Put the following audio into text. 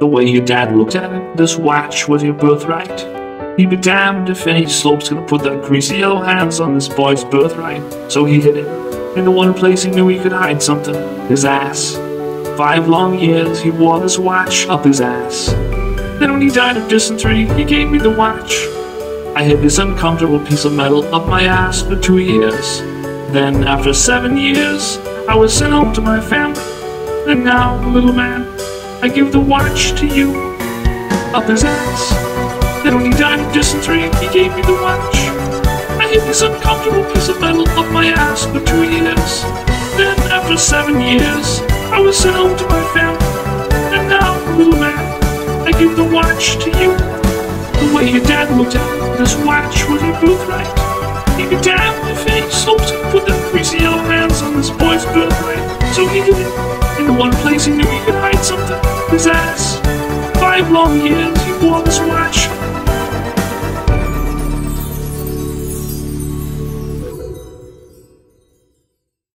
The way your dad looked at it, this watch was your birthright. He'd be damned if any slope's gonna put their greasy yellow hands on this boy's birthright. So he hid it in the one place he knew he could hide something his ass. Five long years he wore this watch up his ass. Then when he died of dysentery, he gave me the watch. I hid this uncomfortable piece of metal up my ass for two years. Then, after seven years, I was sent home to my family. And now, little man, I give the watch to you up his ass. Then when he died of dysentery, he gave me the watch. I hid this uncomfortable piece of metal up my ass for two years. Then, after seven years, I was sent home to my family. And now, little man, I give the watch to you. The way your dad looked at this watch was your birthright. He'd be damned if any slopes could put them greasy yellow hands on this boy's birthright. So he did it. In the one place he knew he could hide something, ass. Five long years he wore this watch